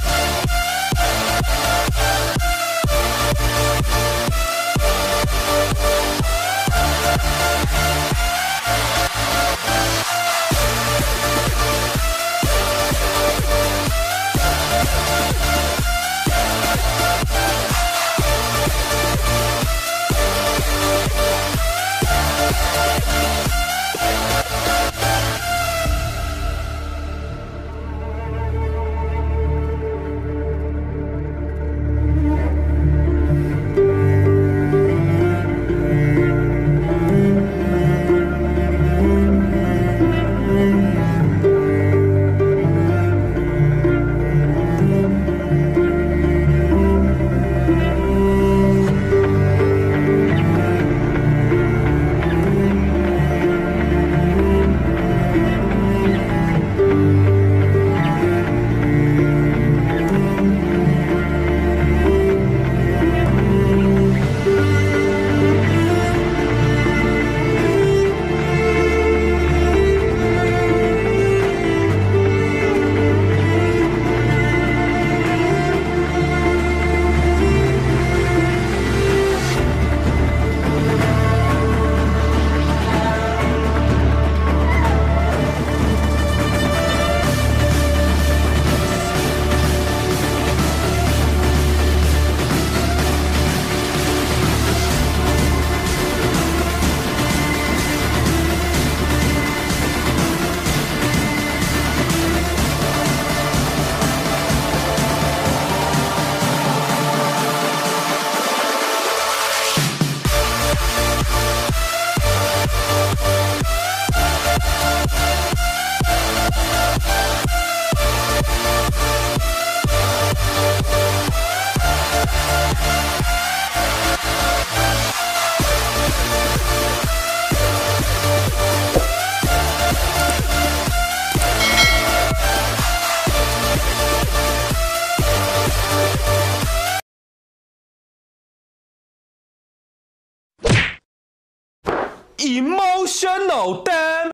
Thank emotional damage。